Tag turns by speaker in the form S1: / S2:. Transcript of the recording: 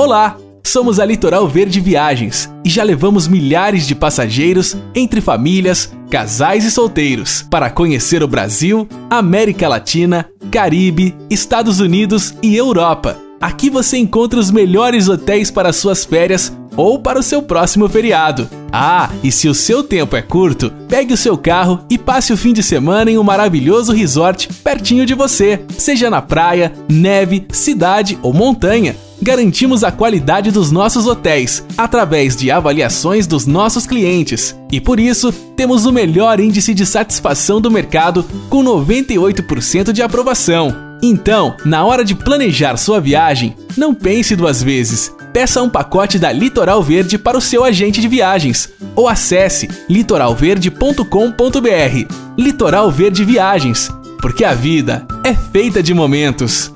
S1: Olá, somos a Litoral Verde Viagens e já levamos milhares de passageiros entre famílias, casais e solteiros para conhecer o Brasil, América Latina, Caribe, Estados Unidos e Europa. Aqui você encontra os melhores hotéis para suas férias ou para o seu próximo feriado. Ah, e se o seu tempo é curto, pegue o seu carro e passe o fim de semana em um maravilhoso resort pertinho de você, seja na praia, neve, cidade ou montanha. Garantimos a qualidade dos nossos hotéis através de avaliações dos nossos clientes e por isso temos o melhor índice de satisfação do mercado com 98% de aprovação. Então, na hora de planejar sua viagem, não pense duas vezes. Peça um pacote da Litoral Verde para o seu agente de viagens ou acesse litoralverde.com.br. Litoral Verde Viagens, porque a vida é feita de momentos.